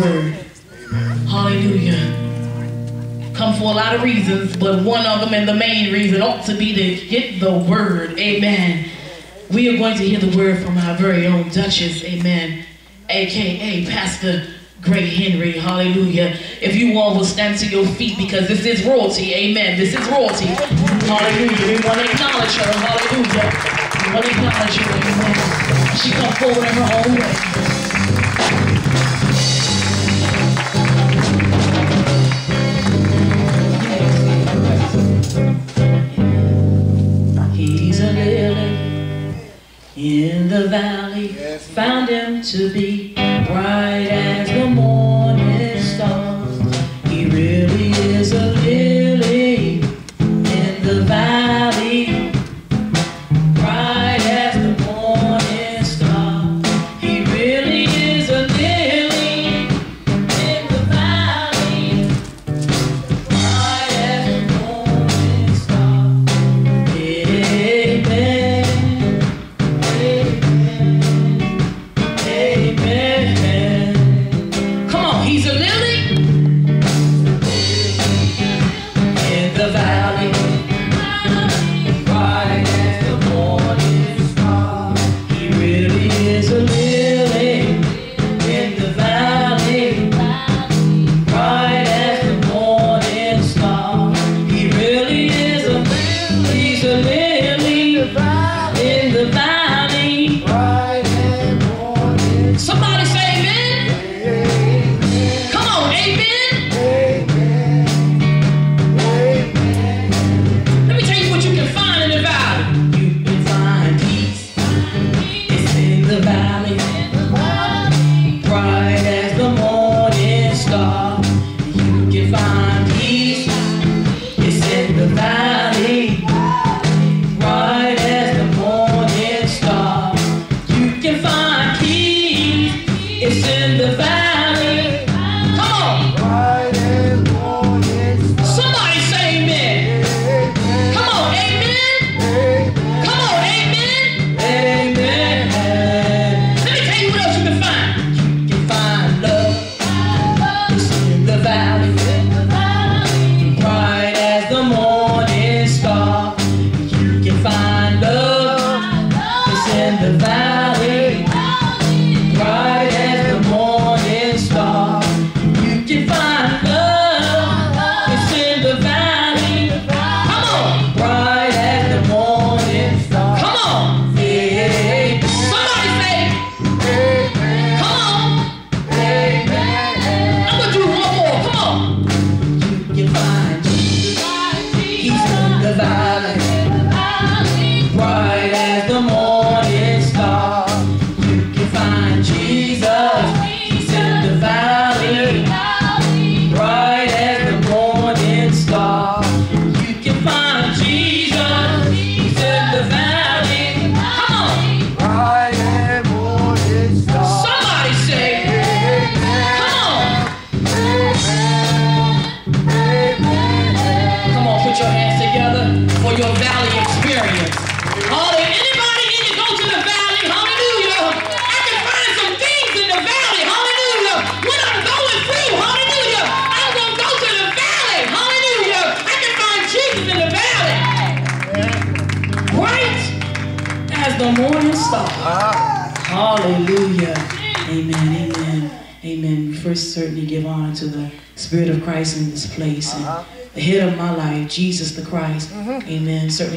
word. Hallelujah. Come for a lot of reasons, but one of them and the main reason ought to be to get the word. Amen. We are going to hear the word from our very own Duchess. Amen. AKA Pastor Gray Henry. Hallelujah. If you all will stand to your feet because this is royalty. Amen. This is royalty. Hallelujah. We want to acknowledge her. Hallelujah. We want to acknowledge her. Amen. She come forward in her own way. The valley. Found him to be bright as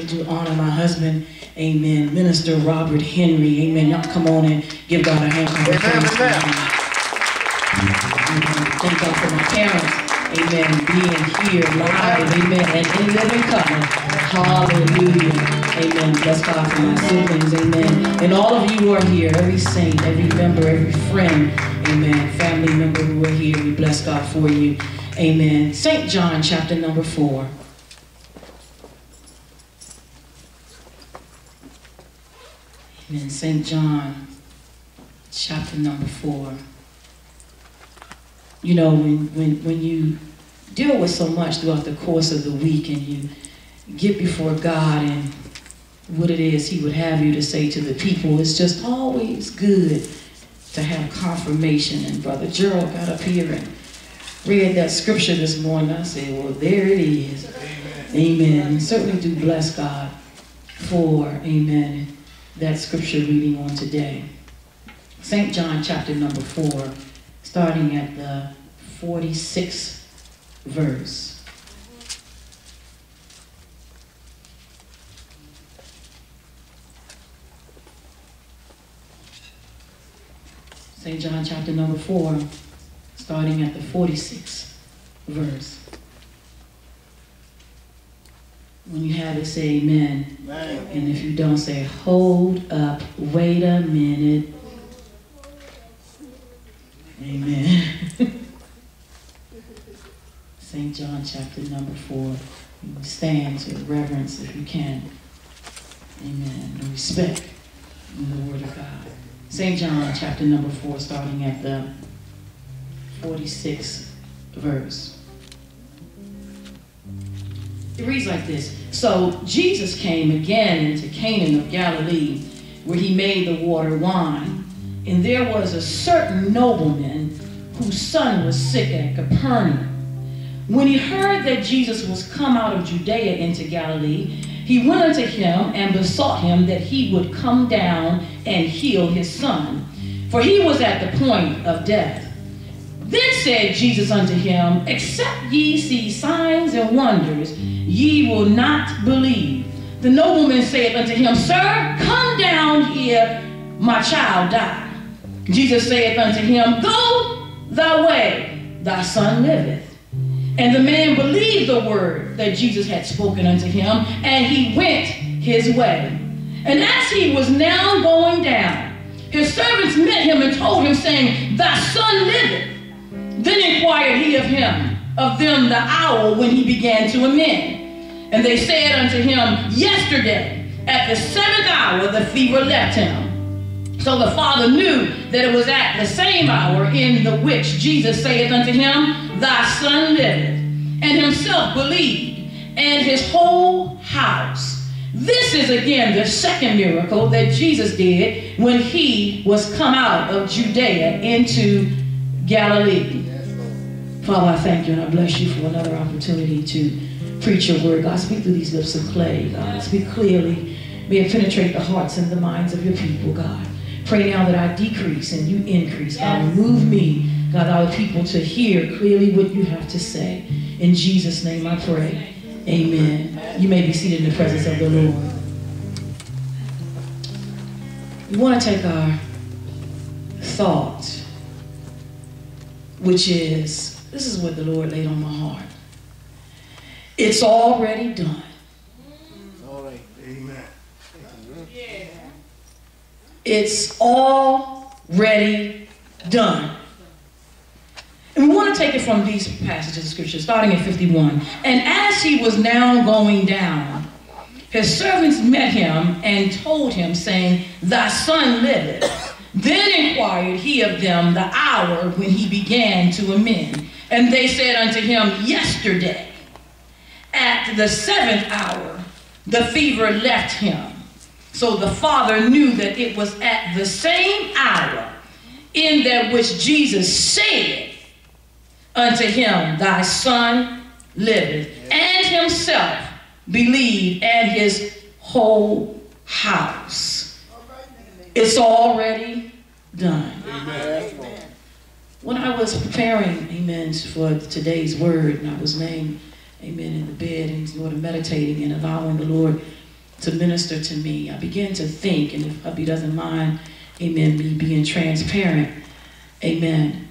Do honor my husband. Amen. Minister Robert Henry. Amen. Y'all come on and give God a hand. Amen, amen. Thank God for my parents. Amen. Being here live. Amen. And in living color. Hallelujah. Amen. Bless God for my siblings. Amen. And all of you who are here, every saint, every member, every friend. Amen. Family member who are here, we bless God for you. Amen. St. John chapter number four. Amen. St. John chapter number four. You know, when, when, when you deal with so much throughout the course of the week and you get before God and what it is He would have you to say to the people, it's just always good to have confirmation. And Brother Gerald got up here and read that scripture this morning. I said, well, there it is. Amen. amen. And certainly do bless God for, amen, that scripture reading on today. St. John chapter number 4, starting at the 46th verse. St. John chapter number 4, starting at the 46th verse. When you have it, say amen. amen. And if you don't, say, hold up, wait a minute. Amen. St. John chapter number 4. Stand with reverence if you can. Amen. And respect in the Word of God. St. John chapter number 4, starting at the 46th verse. It reads like this. So Jesus came again into Canaan of Galilee, where he made the water wine. And there was a certain nobleman whose son was sick at Capernaum. When he heard that Jesus was come out of Judea into Galilee, he went unto him and besought him that he would come down and heal his son, for he was at the point of death. Then said Jesus unto him, Except ye see signs and wonders, ye will not believe. The nobleman said unto him, Sir, come down here, my child died. Jesus saith unto him, Go thy way, thy son liveth. And the man believed the word that Jesus had spoken unto him, and he went his way. And as he was now going down, his servants met him and told him, saying, Thy son liveth. Then inquired he of him, of them the hour when he began to amend. And they said unto him, Yesterday, at the seventh hour, the fever left him. So the father knew that it was at the same hour in the which Jesus saith unto him, thy son liveth, and himself believed, and his whole house. This is again the second miracle that Jesus did when he was come out of Judea into Galilee. Father, I thank you and I bless you for another opportunity to preach your word. God, speak through these lips of clay. God, speak clearly. May it penetrate the hearts and the minds of your people, God. Pray now that I decrease and you increase. God, move me God, our people to hear clearly what you have to say. In Jesus' name I pray. Amen. You may be seated in the presence of the Lord. We want to take our thought, which is this is what the Lord laid on my heart. It's already done. All right. Amen. It's already done. And we want to take it from these passages of scripture, starting at 51. And as he was now going down, his servants met him and told him, saying, Thy son liveth. Then inquired he of them the hour when he began to amend. And they said unto him, Yesterday, at the seventh hour, the fever left him. So the father knew that it was at the same hour in that which Jesus said, unto him, Thy son liveth, and himself believed, and his whole house. It's already done. Amen. When I was preparing, amen, for today's word, and I was laying, amen, in the bed and sort of meditating and allowing the Lord to minister to me, I began to think, and if hubby doesn't mind, amen, me being transparent, amen,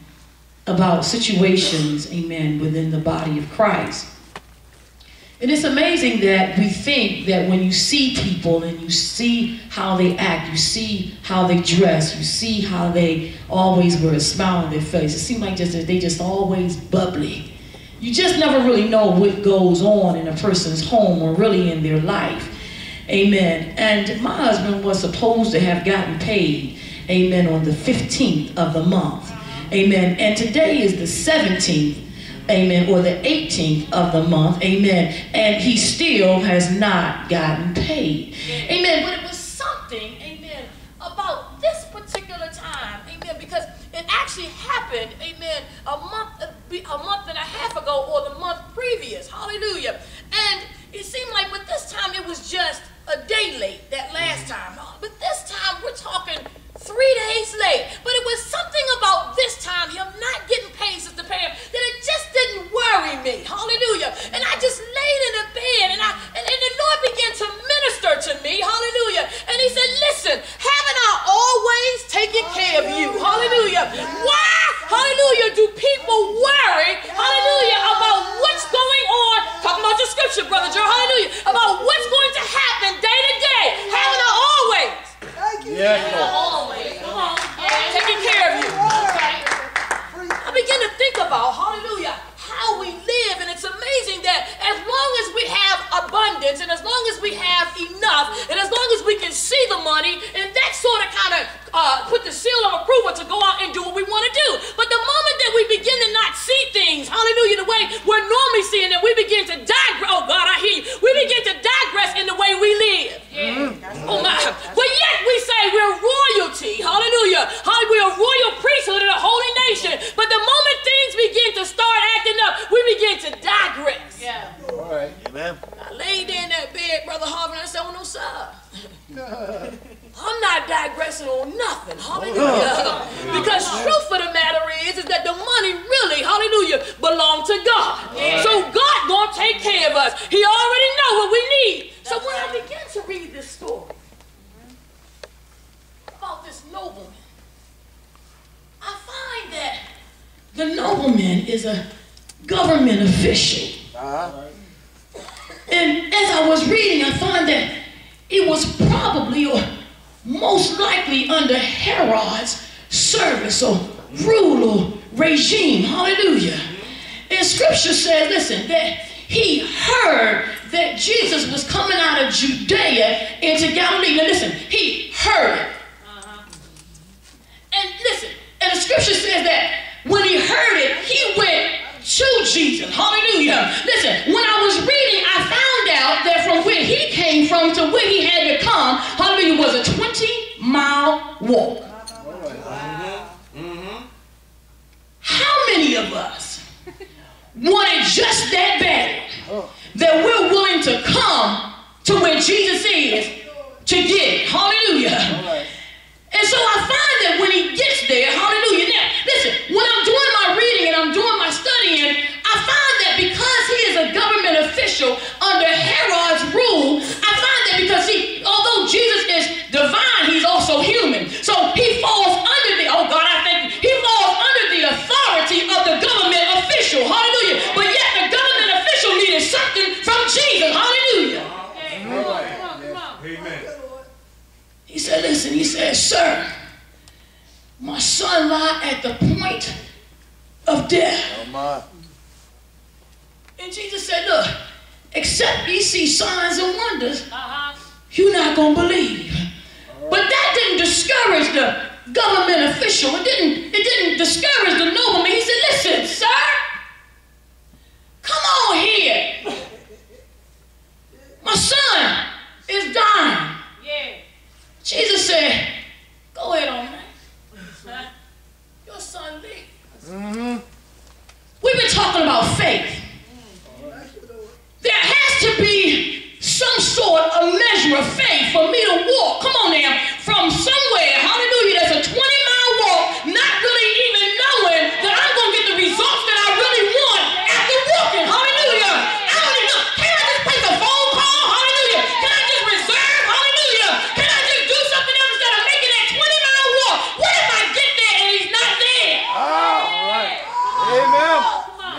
about situations, amen, within the body of Christ. And it's amazing that we think that when you see people and you see how they act, you see how they dress, you see how they always wear a smile on their face, it seems like just they just always bubbly. You just never really know what goes on in a person's home or really in their life. Amen. And my husband was supposed to have gotten paid, amen, on the 15th of the month. Amen. And today is the 17th, amen, or the 18th of the month, amen. And he still has not gotten paid. Amen. But it was something, amen, about this particular time, amen, because it actually happened, amen, a month, a month and a half ago or the month previous. Hallelujah. And it seemed like, but this time it was just a day late that last mm-hmm. time. But this time we're talking three days late. But it was something about this time, him not getting paid, Sister Pam, that it just didn't worry me. Hallelujah. And I just laid in the bed and I and, and the Lord began to minister to me. Hallelujah. And he said, listen, haven't I always taken care of you? Hallelujah. Why, hallelujah, do people worry, hallelujah, about what's going on? Talking about your scripture, Brother Joe, hallelujah, about what's going to happen day to day. Haven't I always? Yes, Lord. Always. Come on. Taking care of you. I begin to think about, hallelujah, how we live. And it's amazing that as long as we have abundance and as long as we have enough and as long as we can see the money and that sort of kind of uh, put the seal of approval to go out and do what we want to do. But the moment that we begin to not see things, hallelujah, the way we're normally seeing it, we begin to digress. Oh God, I hear you. We begin to digress in the way we live. Oh my. But yet we say we're royalty. Hallelujah. Hallelujah. We're a royal priesthood and a holy nation. But the moment things begin to start acting up, we begin to digress. Yeah. All right. Amen. I laid in that bed, Brother Harvey, and I said, oh no, sir. I'm not digressing on nothing. Hallelujah. Because truth of the matter is, is that the money really, hallelujah, belong to God. So God gonna take care of us. He already know what we need. So when I began to read this story about this nobleman, I find that The nobleman is a government official. Uh-huh. And as I was reading, I find that it was probably or most likely under Herod's service or rule or regime. Hallelujah. And scripture says, listen, that he heard that Jesus was coming out of Judea into Galilee. Now listen, he heard it. And listen, and the scripture says that when he heard it, he went to Jesus. Hallelujah. Listen, when I was reading, I found out that from where he came from to where he had to come, hallelujah, was a 20 mile walk. Wow. Mhm. How many of us want it just that bad that we're willing to come to where Jesus is to get it? Hallelujah. And so I find that when he gets there, hallelujah. Now, listen, when I'm doing my reading and I'm doing my studying, I find that because he is a government official under Herod's rule, I find that because he, although Jesus is divine, he's also human. So he falls under the, oh God, I thank you, he falls under the authority of the government official. Hallelujah. But yet the government official needed something from Jesus. Hallelujah. Amen. He said, listen, he said, sir, my son at the point of death. Oh, my. And Jesus said, look, except ye see signs and wonders, uh-huh. you're not going to believe. But that didn't discourage the government official. It didn't, it didn't discourage the nobleman. He said, listen, sir, come on here. My son is dying. Yeah. Jesus said, go ahead on, man. Your son lives. Mm-hmm. We've been talking about faith. There has to be some sort of measure of faith for me to walk. Come on now, from somewhere, hallelujah, that's a 20 mile walk, not really even knowing that I'm going to get the results that I really want after walking. Hallelujah. I don't even know. Can I just place a phone call? Hallelujah. Can I just reserve? Hallelujah. Can I just do something else instead of making that 20 mile walk? What if I get there and he's not there? All right. Amen.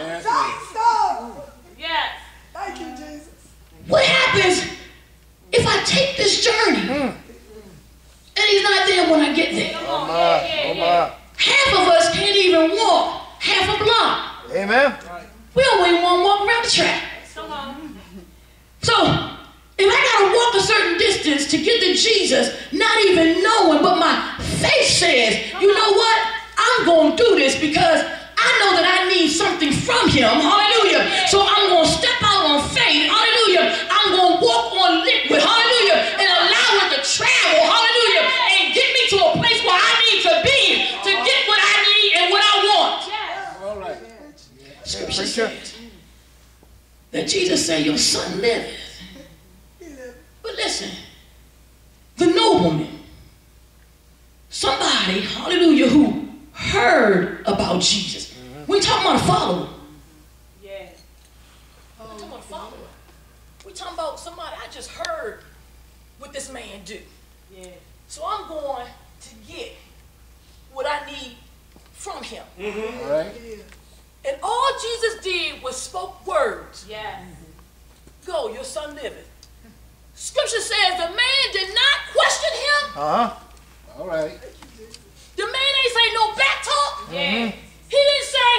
Yes, Lord. Thank you, Jesus. What happens if I take this journey and he's not there when I get there? Oh, my. Oh, my. Half of us can't even walk half a block. Amen. We don't even want to walk around the track. So, if I gotta walk a certain distance to get to Jesus, not even knowing, but my faith says, you know what? I'm gonna do this because I know that I need something from him. Hallelujah. So I'm gonna step out on faith. Hallelujah. I'm gonna walk on liquid. Hallelujah. And allow it to travel. Hallelujah. And get me to a place where I need to be to get what I need and what I want. Scripture says that Jesus said, Your son liveth. But listen, the nobleman, somebody, hallelujah, who heard about Jesus. We talking about a follower. Yeah. We're talking about a follower. We're talking about somebody I just heard what this man do. Yeah. So I'm going to get what I need from him. Mm-hmm. All right. And all Jesus did was spoke words. Yes. Go, your son liveth. Scripture says the man did not question him. Uh huh. All right. The man ain't say no back talk. Yeah. He didn't say,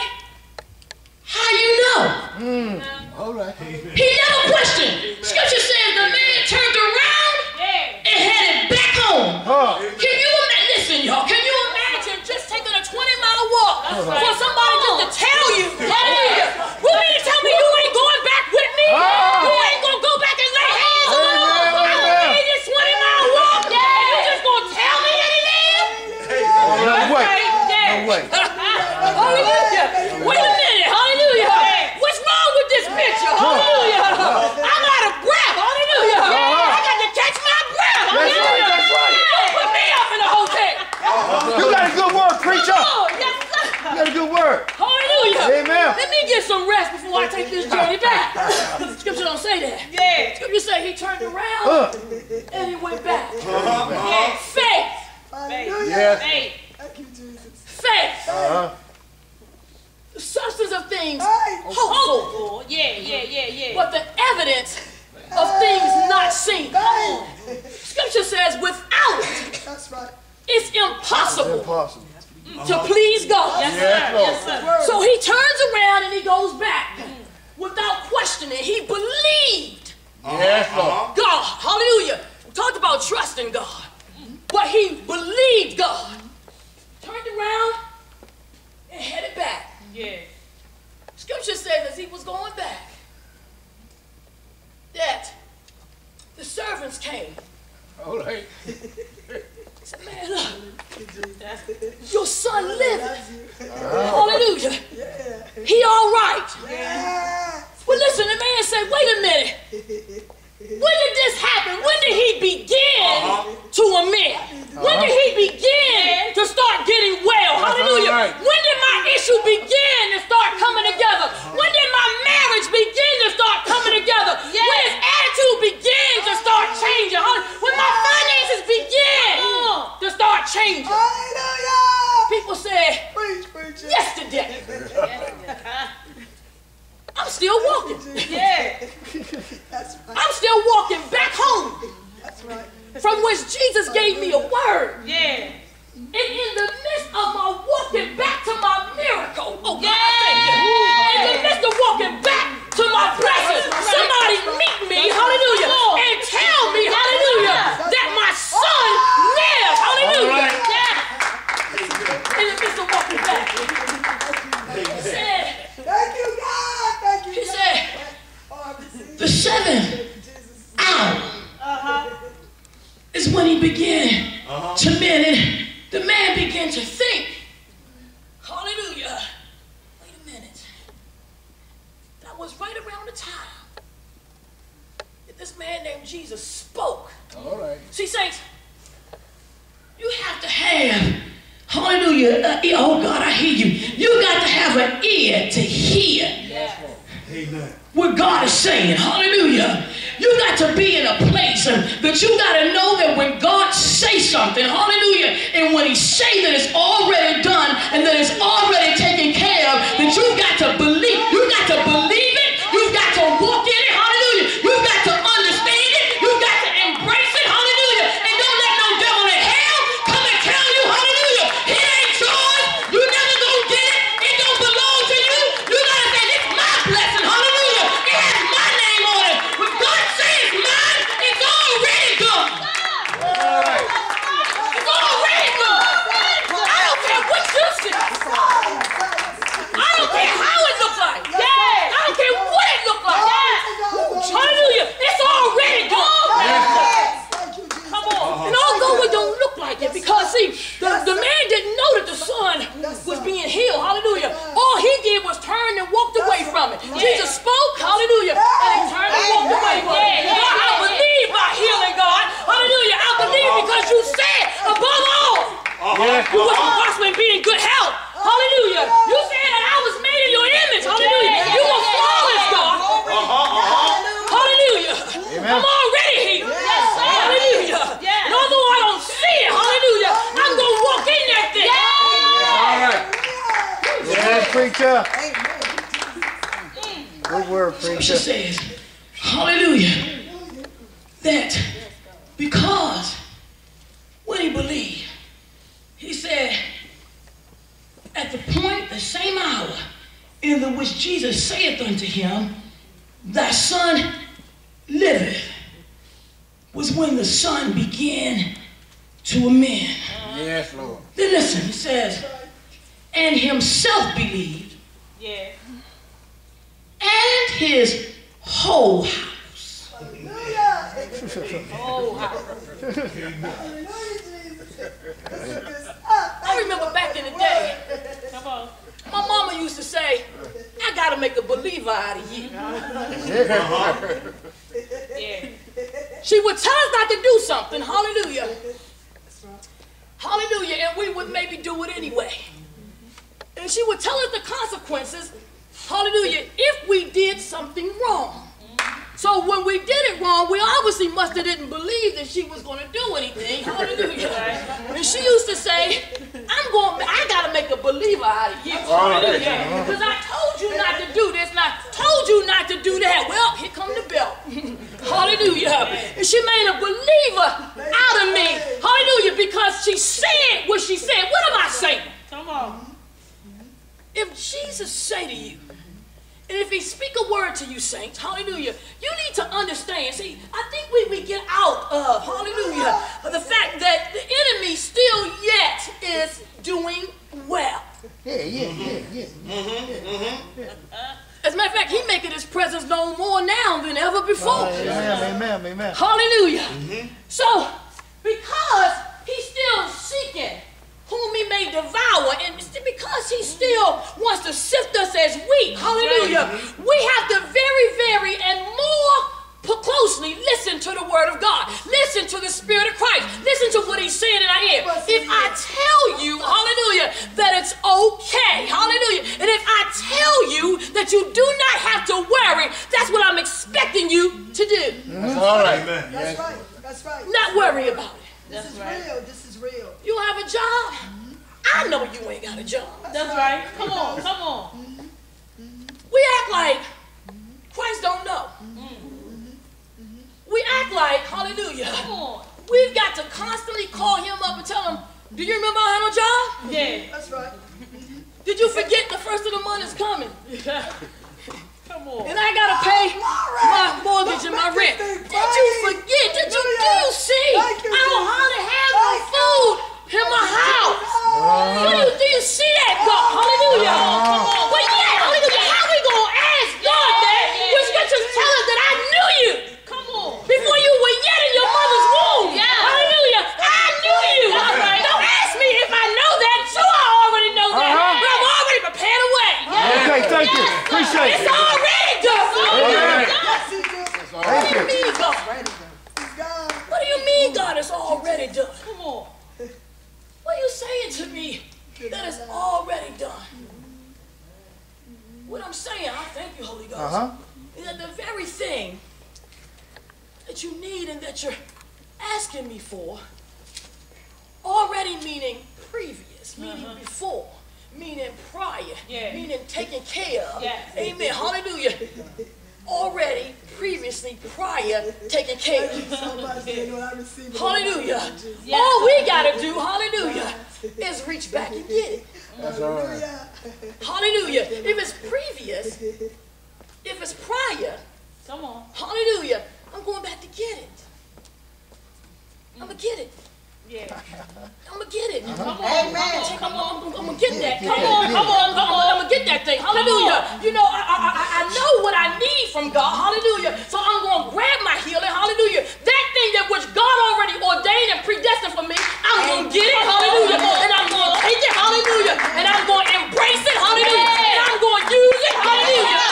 How you know? Mm. All right. He never questioned. Scripture says the man turned around Yeah. and headed back home. Huh. Can you imagine? Listen, y'all. Can you imagine just taking a 20 mile walk right. for somebody just to tell you, hallelujah. You mean to tell me you ain't going back with me? Ah. You ain't gonna go back and lay hands on me? Amen, I amen. made this 20 mile walk, and you just gonna tell me that it is? Oh, no way. Yeah. No way. Hallelujah. Wait a minute, hallelujah. What's wrong with this picture? Hallelujah. I'm out of breath, hallelujah. I got to catch my breath. That's right. Hallelujah. That's right. Put me up in a hotel. You got a good word, preacher. Oh, yes, sir. You got a good word. Hallelujah. Amen. Let me get some rest before I take this journey back. Because the scripture don't say that. Yeah. Scripture say he turned around Huh. and he went back. Yeah. Faith. Faith. Yes. Faith. Faith. Uh-huh. The substance of things hopeful. Oh, yeah, yeah, yeah, yeah. But the evidence of things not seen. Scripture says without it, That's right. it's impossible Impossible. To uh-huh. please God. Yes, sir. Yes, sir. So he turns around and he goes back without questioning. He believed uh-huh. Yes, Lord. God. Hallelujah. We talked about trusting God. But he believed God. Turned around and headed back. Yeah. Scripture says as he was going back that the servants came. All right. Said, man, look, your son living. Hallelujah. He all right. Well, listen, the man said, wait a minute. When did this happen? When did he begin uh-huh. to amend? When did he begin to start getting well? Uh-huh. Hallelujah. right. When did my issue begin to start coming together? When did my marriage begin to start coming together? When his attitude began to start changing? When my finances began to start? Hallelujah! People said, Preach, preacher. yesterday, I'm still walking. Yeah. That's right. I'm still walking back home That's right. from which Jesus gave me a word. Yeah. And in the midst of my walking back to my miracle, oh God, I thank you. In the midst of walking back to my blessing, somebody meet me, hallelujah, and tell me, hallelujah, that my son oh, lives, hallelujah. In the midst of walking back, he said, Thank you, God. Thank you, he God. said, I receive The seventh hour Uh-huh. is when he began to men, and the man began to think. hallelujah. Wait a minute. That was right around the time that this man named Jesus spoke. All right. See, saints, You have to have, hallelujah, uh, ear- oh God, I hear you. You got to have an ear to hear what God is saying. Hallelujah. You got to be in a uh, you got to know that when God say something, hallelujah, and when he say that it's already done and that it's already taken care of, that you got to believe. You got to believe it. You've got to walk in it. Hallelujah. You've got to understand it. You've got to embrace it. Hallelujah. And don't let no devil in hell come and tell you, hallelujah, it ain't yours. You never gonna get it. It don't belong to you. You gotta say, it's my blessing. Hallelujah. It has my name on it. When God says it's mine, it's already done. All right. it's already done. I don't care what you say. God. Jesus spoke, hallelujah, and he turned and walked away. Yeah, yeah, God, I yeah, believe my healing, God. Hallelujah. I believe because you said, above all, Yes, you Lord. was prosper and be in good health. Hallelujah. You said that I was made in your image. Hallelujah. Yeah, You yeah, were yeah, flawless, yeah. God. Uh-huh, uh-huh. Hallelujah. I'm already healed. Yes. Hallelujah. Yes. And although I don't see it, hallelujah, I'm going to walk in that thing. All right. Yes, preacher. Amen. Good word, She preacher. says, hallelujah, that because when he believed, he said, at the point, the same hour, in the which Jesus saith unto him, Thy son liveth, was when the son began to amend. Yes, Lord. Then listen, he says, and himself believed, Yeah. and his whole house. Hallelujah. Oh, how- Hallelujah, Jesus. This is good stuff. I remember back in the day, come on. my mama used to say, I got to make a believer out of you. Yeah. She would tell us not to do something, hallelujah. Hallelujah, and we would maybe do it anyway. And she would tell us the consequences, hallelujah, if we did something wrong. So when we did it wrong, we obviously must have didn't believe that she was going to do anything. Hallelujah. And she used to say, I'm going, I got to make a believer out of you. Hallelujah. Because I told you not to do this, and I told you not to do that. Well, here come the belt. Hallelujah. And she made a believer out of me. Hallelujah. Because she said what she said. What am I saying? Come on. If Jesus say to you, and if he speak a word to you, saints, hallelujah, you need to understand. See, I think we, we get out of, hallelujah, the fact that the enemy still yet is doing well. Yeah, yeah, yeah, yeah. Mm-hmm, mm-hmm, mm-hmm. As a matter of fact, he making his presence known more now than ever before. Amen, amen, amen. Hallelujah. So, because he's still seeking whom he may devour, and because he still wants to sift us as wheat, hallelujah, we have to very, very, and more put closely listen to the word of God. Listen to the spirit of Christ. Listen to what he's saying in our ear. If I tell you, hallelujah, that it's okay, hallelujah, and if I tell you that you do not have to worry, that's what I'm expecting you to do. That's all right. That's right. That's right. Not worry about it. This That's is right. real. This is real. You have a job? I know you ain't got a job. That's right. Come on. Come on. We act like Christ don't know. We act like, hallelujah, Come on. we've got to constantly call him up and tell him, do you remember I had no job? Yeah. That's right. Did you forget the first of the month is coming? Yeah. Come on. And I gotta pay my mortgage and my rent. Did you forget? Did you, do you see? I don't hardly have no food in my house. Do you, do you see that, God? Hallelujah. But yet, hallelujah, how we gonna ask God that when scriptures tell us that I knew you Come on. before you were yet in your mother's womb? Yeah. Hallelujah. I knew you. That's right. Don't ask me if I know that. So I already know that. Uh-huh. But I'm already prepared away. Okay, thank you. Appreciate It's it. already done. Amen. Yes, he do. What Thank do you you. mean, God? He's gone. What do you mean, God, it's already done? Come on. What are you saying to me That is already done? What I'm saying, I thank you, Holy Ghost, Uh-huh. is that the very thing that you need and that you're asking me for, already meaning previous, meaning before, meaning prior, Yeah. meaning taken care of. Yes. Amen. Hallelujah. Already, previously, prior, taken care of. Somebody say, "No, I receive it." Hallelujah. Yes. All we gotta do, hallelujah, is reach back and get it. That's all right. Hallelujah. Hallelujah. If it's previous, if it's prior, Come on. hallelujah, I'm going back to get it. I'm gonna get it. Yeah. I'm gonna get it. Uh-huh. Come on. Amen. I'ma get that. Come on, come on, come on. I'm gonna get that thing. Hallelujah. You know, I, I, I, know what I need from God. Hallelujah. So I'm gonna grab my healing. Hallelujah. That thing that which God already ordained and predestined for me, I'm gonna get it. Hallelujah. And I'm gonna take it. Hallelujah. And I'm gonna embrace it. Hallelujah. And I'm gonna use it. Hallelujah.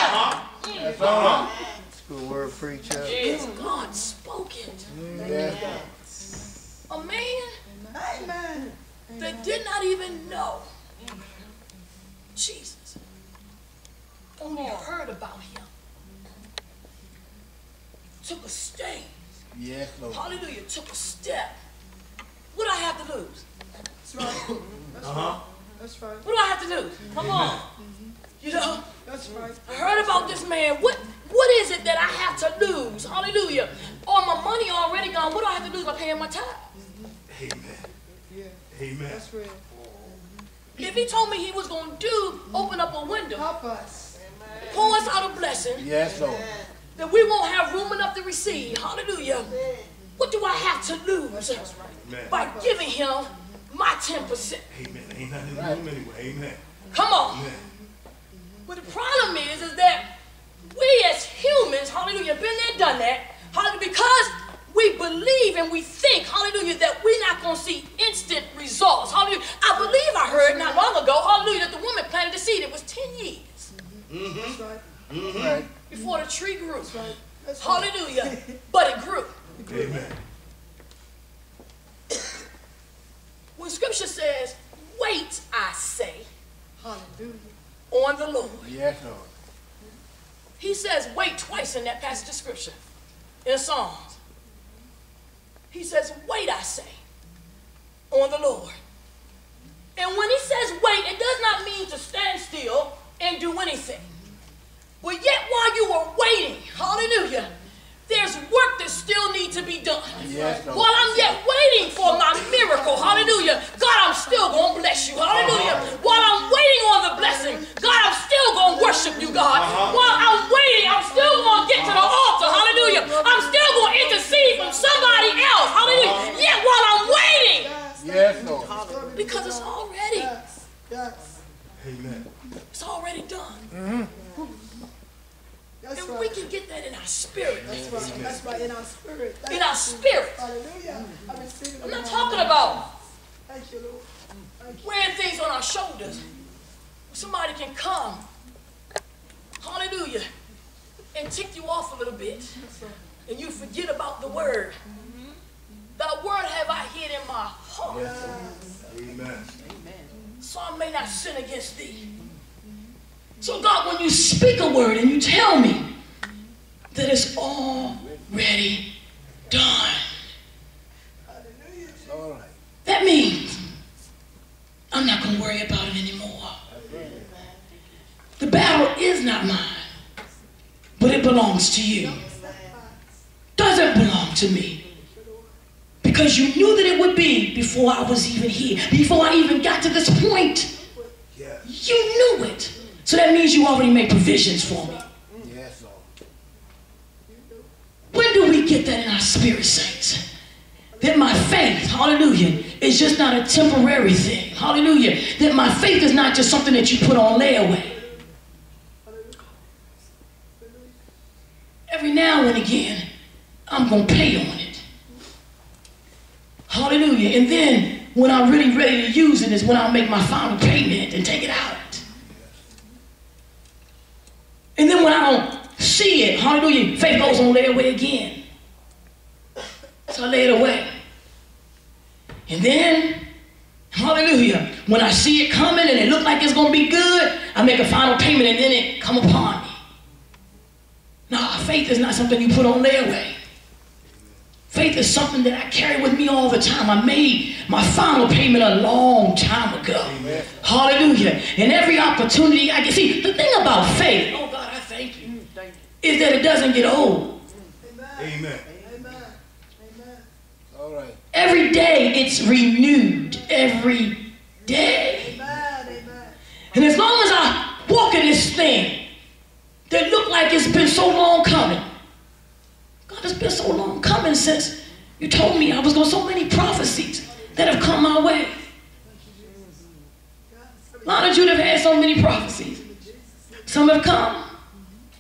That's all. That's a good word preacher. Jesus. God spoke it. Amazing. Amen. They did not even know Jesus. Only heard about him. Took a stand. Yes, Lord. Hallelujah. Took a step. What do I have to lose? That's right. That's uh-huh. right. That's right. What do I have to lose? Come on. Mm-hmm. You know? That's right. I heard about this man. What what is it that I have to lose? Hallelujah. All my money already gone. What do I have to lose by paying my tithe? Amen. Yeah. Amen. That's real. If he told me he was gonna do, open up a window, Help us. pour us out a blessing, Yes, Lord. that we won't have room enough to receive. Hallelujah. What do I have to lose Amen. by giving him my 10%? Amen. Ain't nothing in the room anyway. Amen. Come on. Amen. But the problem is, is that we as humans, hallelujah, been there, done that, hallelujah, because we believe and we think, hallelujah, that we're not going to see instant results. Hallelujah. I believe I heard not long ago, hallelujah, that the woman planted the seed. It was 10 years mm-hmm. That's right. Mm-hmm. Right. before the tree grew. That's right. That's right. Hallelujah. But it grew. Amen. When scripture says, wait, I say, Hallelujah. on the Lord. Yes, Lord. He says wait twice in that passage of scripture in Psalms. He says, wait, I say, on the Lord. And when he says wait, it does not mean to stand still and do anything. But yet while you are waiting, hallelujah, there's work that still needs to be done. Yes. While I'm yet waiting for my miracle, hallelujah, God, I'm still going to bless you, hallelujah. While I'm waiting on the blessing, God, I'm still going to worship you, God. Uh-huh. While I'm waiting, I'm still going to get to the uh-huh. altar, hallelujah. I'm still going to intercede from somebody else, hallelujah. Uh-huh. Yet while I'm waiting, Yes. Lord. Because it's already, Yes. Yes. Amen. it's already done. Mm-hmm. That's And we can get that in our spirit. That's right. That's right. In our spirit. Thank In our spirit. Hallelujah. I receive it. I'm not talking heart. about Thank you, Lord. Thank you. wearing things on our shoulders. Somebody can come, hallelujah, and tick you off a little bit, and you forget about the word. The word have I hid in my heart, Yes. Amen. so I may not sin against thee. So, God, when you speak a word and you tell me that it's already done, Hallelujah. All right. that means I'm not going to worry about it anymore. The battle is not mine, but it belongs to you. Doesn't belong to me. Because you knew that it would be before I was even here, before I even got to this point. You knew it. So that means you already made provisions for me. When do we get that in our spirit, saints? That my faith, hallelujah, is just not a temporary thing. Hallelujah. That my faith is not just something that you put on layaway. Every now and again, I'm going to pay on it. Hallelujah. And then when I'm really ready to use it is when I'll make my final payment and take it out. And then when I don't see it, hallelujah, faith goes on layaway again. So I lay it away. And then, hallelujah, when I see it coming and it look like it's going to be good, I make a final payment and then it come upon me. Nah, faith is not something you put on layaway. Faith is something that I carry with me all the time. I made my final payment a long time ago. Hallelujah. And every opportunity I can See, the thing about faith, oh God, I thank you, is that it doesn't get old. Amen. Amen. Amen. All right. Every day it's renewed. Every day. Amen. Amen. And as long as I walk in this thing that look like it's been so long coming, God, it's been so long coming since you told me I was going so many prophecies that have come my way. A lot of you have had so many prophecies. Some have come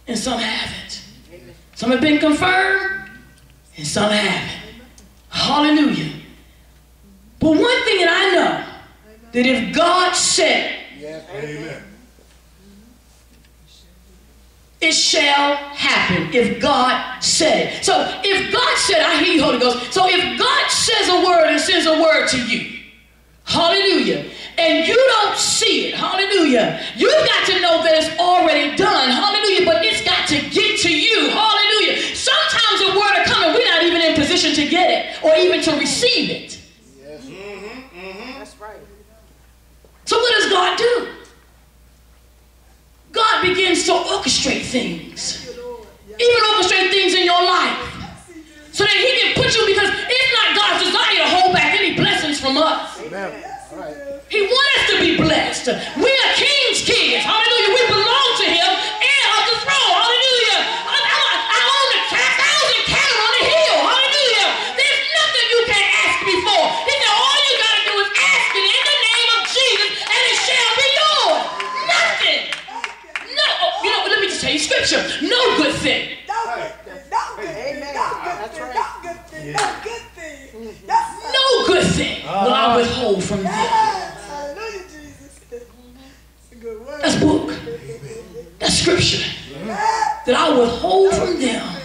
and some haven't. Some have been confirmed and some haven't. Hallelujah. But one thing that I know that if God said Amen. it shall happen if God said it. So if God said, I hear you, Holy Ghost. So if God says a word and sends a word to you, hallelujah, and you don't see it, hallelujah, you've got to know that it's already done, hallelujah, but to get to you, hallelujah. Sometimes a word will come and we're not even in position to get it or even to receive it. That's right. So what does God do? God begins to orchestrate things. Even orchestrate things in your life. So that he can put you because it's not God's desire to hold back any blessings from us. Amen. He wants us to be blessed. We are king's kids. Hallelujah. We belong to him and of the throne. Hallelujah. I, I, I own a ca- thousand cattle on the hill. Hallelujah. There's nothing you can't ask me for. He said, all you got to do is ask it in the name of Jesus and it shall be yours. Nothing. No. oh, You know, let me just tell you scripture. No good thing. No good thing will I withhold from thee. Hallelujah, Jesus. It's a good word. That's book. That's scripture. That I withhold from them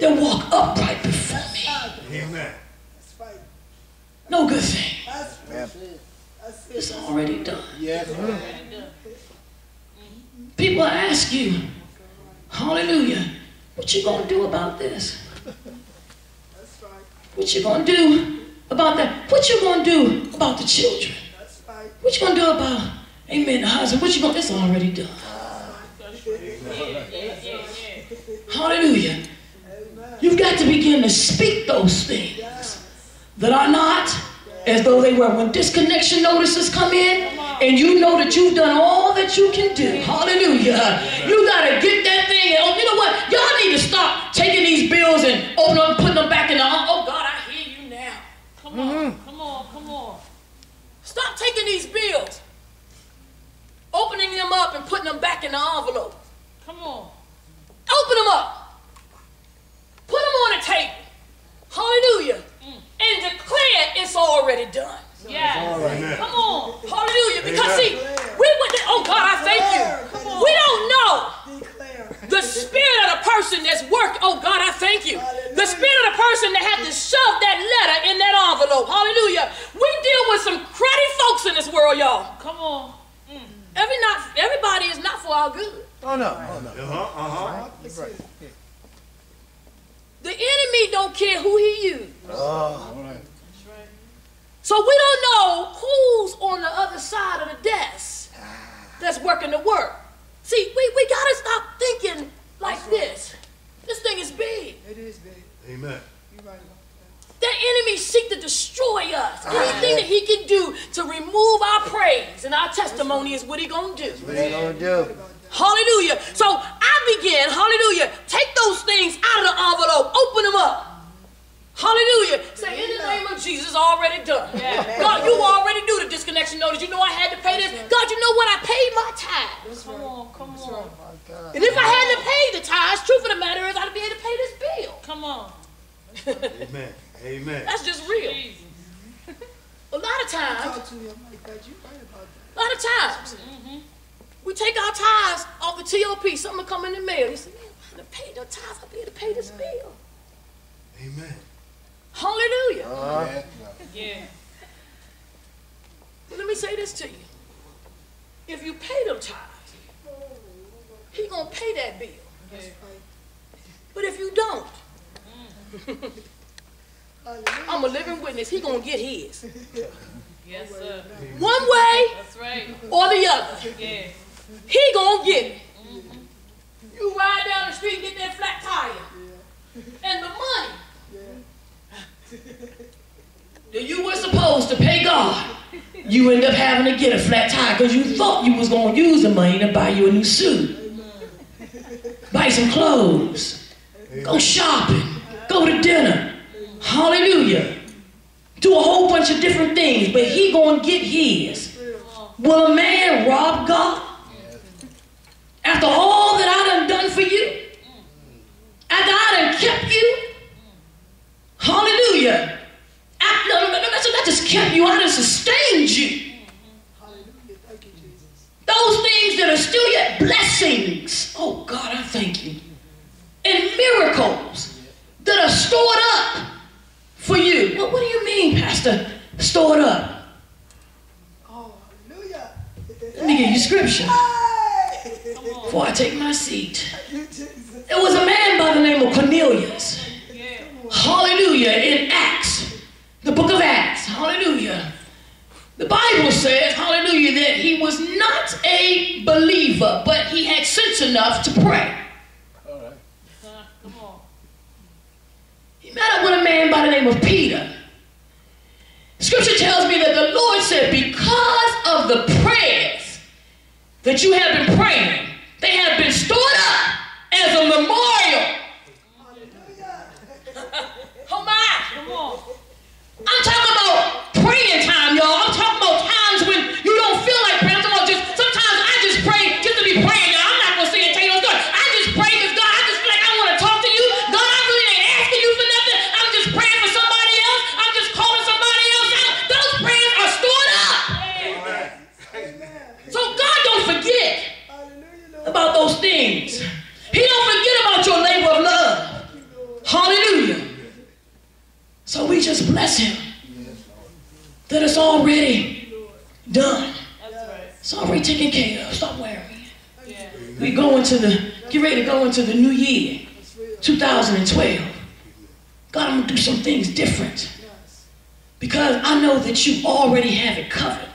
that walk upright before me. Amen. That's right. No good thing. That's it. That's it. It's already done. Yes. People ask you, hallelujah, what you gonna do about this? That's right. What you gonna do about that? What you gonna do about the children? That's right. What you gonna do about, amen, the husband? What you gonna, it's already done. Hallelujah. You've got to begin to speak those things that are not as though they were. When disconnection notices come in and you know that you've done all that you can do, hallelujah, you got to get that thing. And, oh, you know what? Y'all need to stop taking these bills and oh, open them, putting them back in the, oh God, I hear you now. Come on. Mm-hmm. Come on. Come on. Stop taking these bills, opening them up and putting them back in the envelope. Come on. Open them up. Put them on the table. Hallelujah. Mm. And declare it's already done. Yes. Amen. Come on. Hallelujah. Because see, Amen. we would oh God, I thank you. We don't know the spirit of the person that's worked. Oh God, I thank you. The spirit of the person that had to shove that letter in that envelope. Hallelujah. We deal with some cruddy folks in this world, y'all. Come on. Every not everybody is not for our good. Oh no. Oh no. Uh-huh, uh-huh. That's right. The enemy don't care who he use. Oh. All right. So we don't know who's on the other side of the desk that's working the work. See, we, we gotta stop thinking like this. This thing is big. It is big. Amen. You're right about that. That enemy seek to destroy us. Anything that he can do to remove our praise and our testimony is what he gonna do. What are you gonna do? Hallelujah. So I begin, hallelujah, take those things out of the envelope, open them up. Hallelujah. Say, in the name of Jesus, already done. God, you already knew the disconnection notice. You know I had to pay this. God, you know what? I paid my tithes. Come on. Come on. And if I had to pay the tithes, truth of the matter is I'd be able to pay this bill. Come on. Amen. Amen. That's just real. A lot of times, Talk to him like that. You're right about that. a lot of times, mm-hmm. we take our tithes off the TOP. Something will come in the mail. You say, man, I had to pay the tithes, I'd be able to pay this bill. Amen. Hallelujah. Uh, Yeah. But let me say this to you. If you pay them tithes, he gonna pay that bill. Right. But if you don't, I'm a living witness. He gonna get his. Yes, sir. One way That's right. or the other. Yeah. He gonna get it. You ride down the street and get that flat tire. And the money that you were supposed to pay God, you end up having to get a flat tire because you thought you was gonna use the money to buy you a new suit. Buy some clothes. Go shopping. Go to dinner. Hallelujah. Do a whole bunch of different things, but he gonna get his. Will a man rob God? After all that I done done for you? After I done kept you? Hallelujah. After, no, no, no, that's not just kept you, I done sustained you. Hallelujah. Thank you, Jesus. Those things that are still yet blessings. Oh God, I thank you. And miracles that are stored up for you. Well, what do you mean, Pastor? Stored up. Oh, hallelujah. Let me give you scripture before I take my seat. Thank you, Jesus. There was a man by the name of Cornelius. Hallelujah. In Acts the book of Acts. Hallelujah. The Bible says, hallelujah, that he was not a believer, but he had sense enough to pray. Come on. He met up with a man by the name of Peter. Scripture tells me that the Lord said, because of the prayers that you have been praying, they have been stored up as a memorial. Oh my! Come on. I'm talking about praying time, y'all. I'm talking about times when you don't feel like praying. I'm talking about just sometimes I just pray just to be praying, y'all. I'm not gonna sit and tell you no story. I just pray because God, I just feel like I want to talk to you. God, I really ain't asking you for nothing. I'm just praying for somebody else. I'm just calling somebody else out. Those prayers are stored up. So God don't forget about those things. He don't forget about your labor of love. Hallelujah. So we just bless him that it's already done. That's right. It's already taken care of. Stop worrying. Yeah. We go into the, get ready to go into the new year, 2012. God, I'm going to do some things different. Because I know that you already have it covered.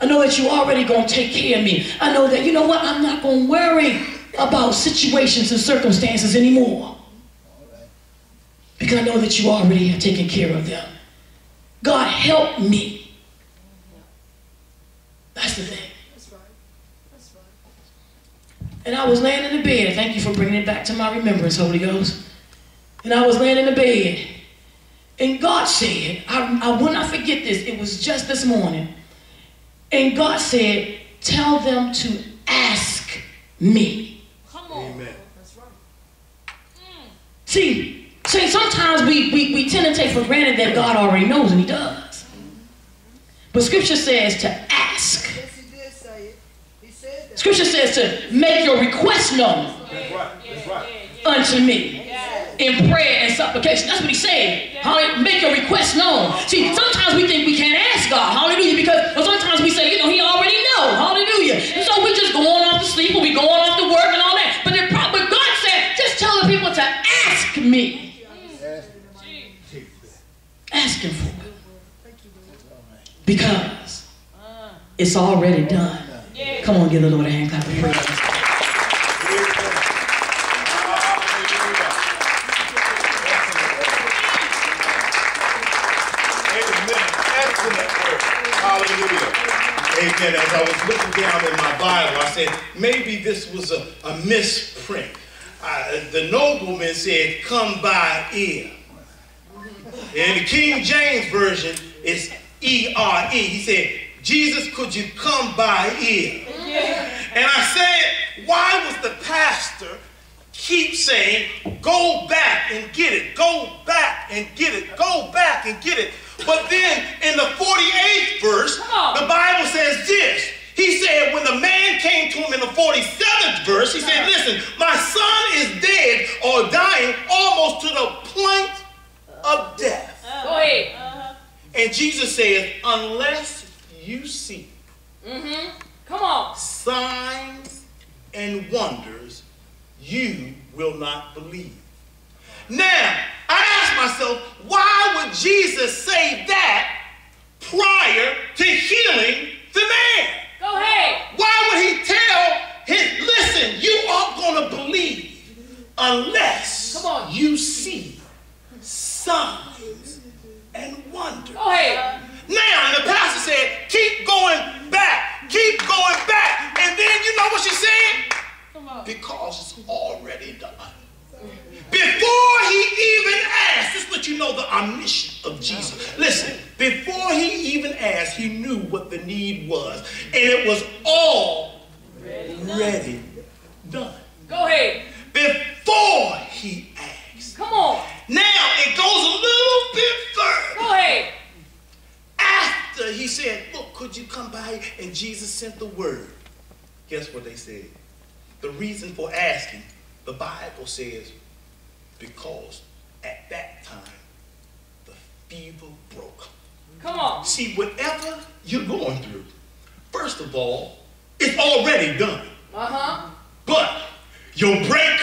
I know that you already going to take care of me. I know that, you know what, I'm not going to worry about situations and circumstances anymore. Because I know that you already have taken care of them. God, help me. That's the thing. And I was laying in the bed. Thank you for bringing it back to my remembrance, Holy Ghost. And I was laying in the bed. And God said, I, I will not forget this. It was just this morning. And God said, Tell them to ask me. Come on. Amen. That's right. Mm. See, see, sometimes we, we, we tend to take for granted that God already knows, and He does. But Scripture says to ask. Yes, he did say it. He said that. Scripture says to make your request known unto me in prayer and supplication. That's what he said. Hallelujah. Make your request known. See, sometimes we think we can't ask God. Hallelujah. Because well, sometimes we say, you know, he already know. Hallelujah. And so we just go on off to sleep or we go on off to work and all that. But, but God said, just tell the people to ask me. Ask him for it. Because it's already done. Come on, give the Lord a hand clap of. Amen. As I was looking down in my Bible, I said, maybe this was a, a misprint. Uh, the nobleman said, come by ere. In the King James Version, it's E-R-E. He said, Jesus, could you come by ere? And I said, why was the pastor keep saying, go back and get it, go back and get it, go back and get it. But then in the 48th verse, the Bible says this. He said, when the man came to him in the 47th verse, he said, listen, my son is dead or dying almost to the point of death. Go ahead. Uh-huh. And Jesus says, unless you see mm-hmm. Come on. signs and wonders, you will not believe. Now, I ask myself, why would Jesus say that prior to healing the man? Go ahead. Why would he tell his, listen, you aren't going to believe unless Come on. you see signs and wonders. Go ahead. Now, and the pastor said, keep going back, keep going back. And then you know what she said? Come. Because it's already done. Before he even asked, this is what you know the omniscience of Jesus. Listen, before he even asked, he knew what the need was. And it was all ready done. Go ahead. Before he asked. Come on. Now it goes a little bit further. Go ahead. After he said, Look, could you come by? And Jesus sent the word. Guess what they said? The reason for asking, the Bible says, because at that time the fever broke. Come on. See, whatever you're going through, first of all, it's already done. Uh huh. But your break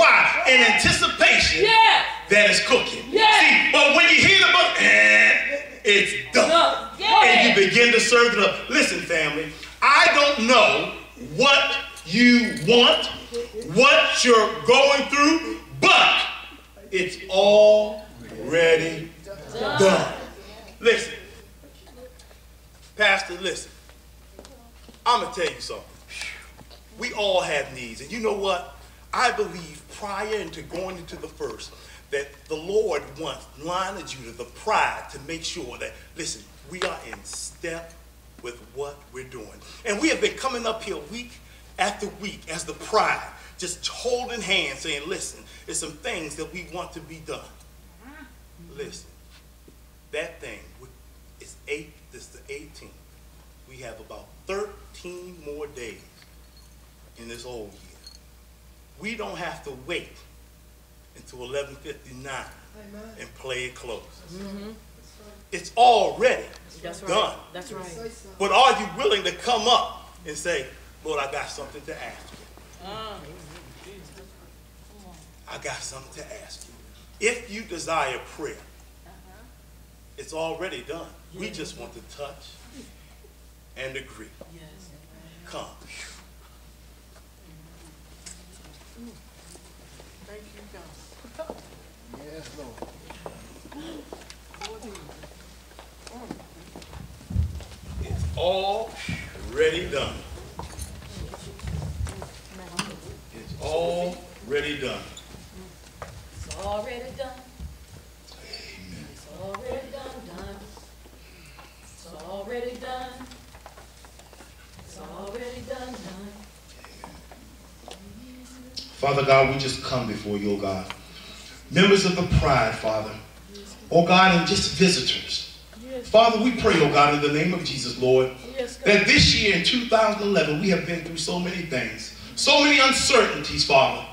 Why? In anticipation yeah. that it's cooking. Yeah. See, but when you hear the book, eh, it's done. yeah And you begin to serve it up. Listen, family, I don't know what you want, what you're going through, but it's already done. done. Listen, Pastor, listen. I'm going to tell you something. We all have needs. And you know what? I believe prior into going into the first, that the Lord wants Lion of Judah, the pride, to make sure that, listen, we are in step with what we're doing. And we have been coming up here week after week as the pride, just holding hands, saying, listen, there's some things that we want to be done. Listen, that thing is eight, this is the 18th. We have about 13 more days in this old year. We don't have to wait until 1159 and play it close. It's already That's right. done. That's right. But are you willing to come up and say, Lord, I got something to ask you? Ah. I got something to ask you. If you desire prayer, uh-huh. it's already done. We just want to touch and agree. Come. Thank you, God. Yes, Lord. It's already done. It's already done. It's already done. It's already done, done. It's already done. It's already done, done. Father God, we just come before you, God. Members of the pride, Father. Oh God, and just visitors. Father, we pray, oh God, in the name of Jesus, Lord, that this year in 2011, we have been through so many things, so many uncertainties, Father.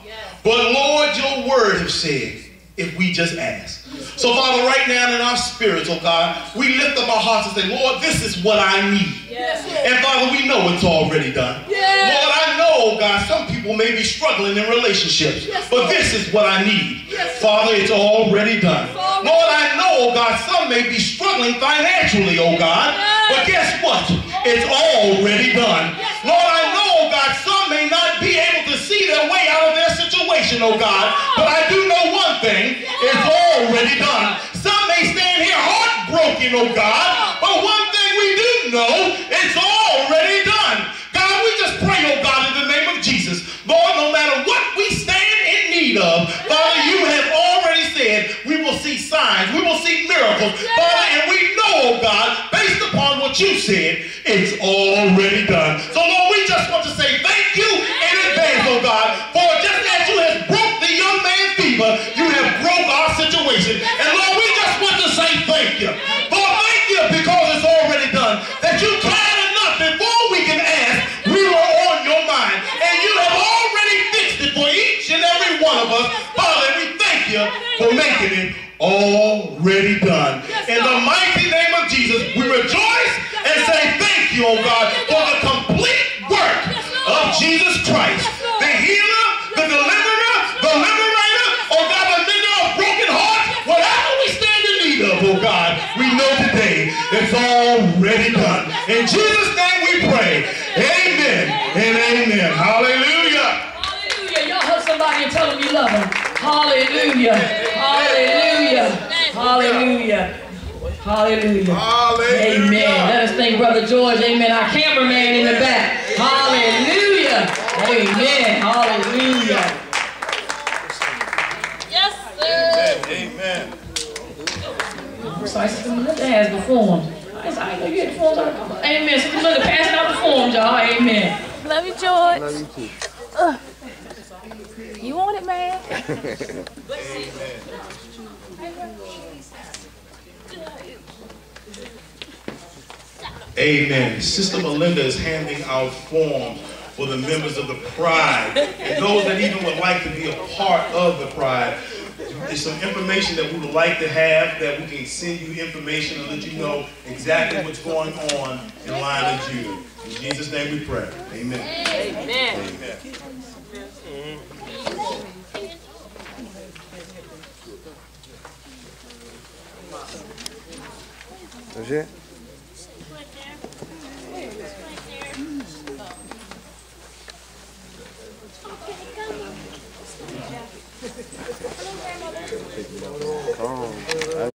But Lord, your word has said, if we just ask. So, Father, right now in our spirits, oh God, we lift up our hearts and say, Lord, this is what I need. Yes, And Father, we know it's already done. Yes. Lord, I know, oh God, some people may be struggling in relationships, Yes, but this is what I need. Yes, Father, it's already done. already Lord, I know, oh God, some may be struggling financially, oh God, but guess what? It's already done. Yes, Lord, I know, oh God, some may not be able to see their way out of their situation, oh God, but I do know one thing, it's already done. Some may stand here heartbroken, oh God, but one thing we do know, it's already miracles, Father, and we know, oh God, based upon what you said, it's already done. So, Lord, we just want to say thank you in advance, oh God, for just as you have broke the young man's fever, you have broke our situation. And Lord, we just want to say thank you. Lord, thank you because it's already done. That you cared enough before we can ask, we were on your mind. And you have already fixed it for each and every one of us. Father, we thank you for making it already done. Done. In Jesus' name we pray. Amen and amen. Hallelujah. Hallelujah. Y'all hug somebody and tell them you love them. Hallelujah. Hallelujah. Hallelujah. Hallelujah. Hallelujah. Amen. Let us thank Brother George. Amen. Our cameraman in the back. Hallelujah. Amen. Hallelujah. Yes, sir. Amen. So I Sister Melinda has the forms. I said, I know you had the forms. Amen. Sister Melinda passing out the forms, y'all. Amen. Love you, George. Love you too. You want it, man? Amen. Sister Melinda is handing out forms for the members of the pride and those that even would like to be a part of the pride. There's some information that we would like to have that we can send you information and let you know exactly what's going on in Lion of Judah. In Jesus' name we pray. Amen. Amen. Amen. That's it? Right there. Right there. Okay, come on.